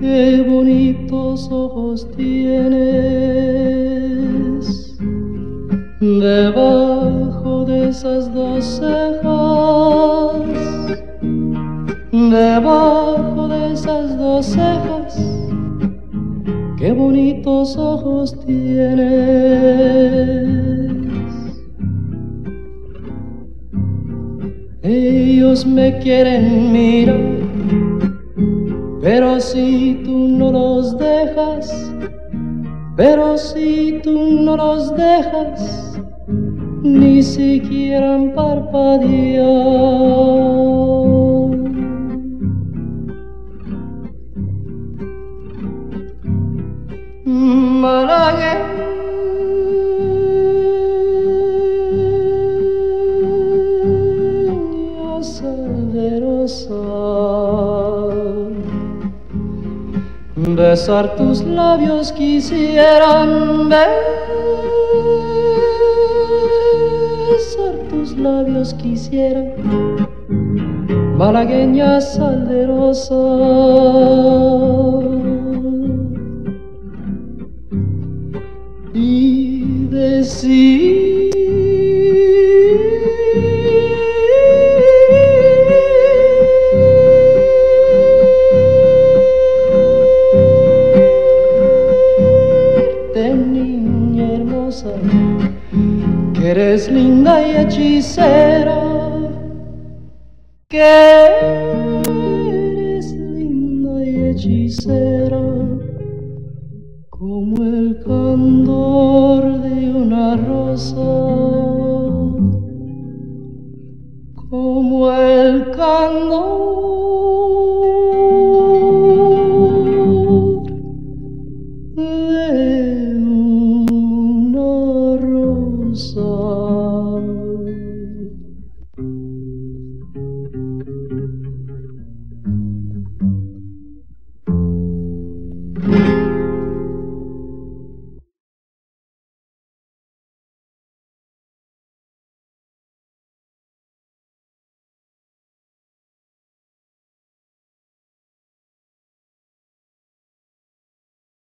Qué bonitos ojos tienes debajo de esas dos cejas, debajo de esas dos cejas. Qué bonitos ojos tienes. Ellos me quieren mirar pero si tú no los dejas, pero si tú no los dejas, ni siquiera parpadear. Malagueña salverosa besar tus labios quisieran besar tus labios quisieran. Malagueña salderosa. Y decir que eres linda y hechicera, que eres linda y hechicera, como el candor de una rosa, como el candor.